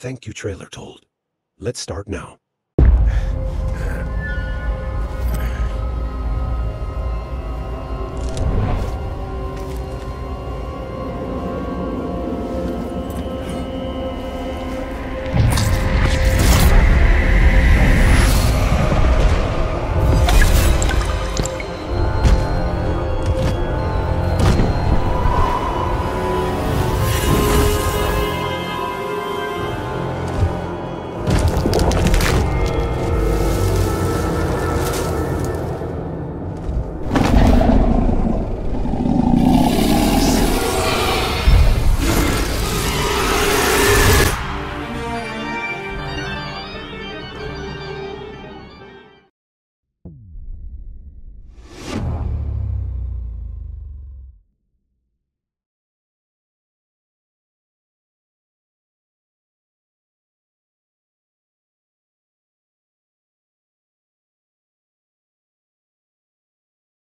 Thank you, Trailer Told. Let's start now.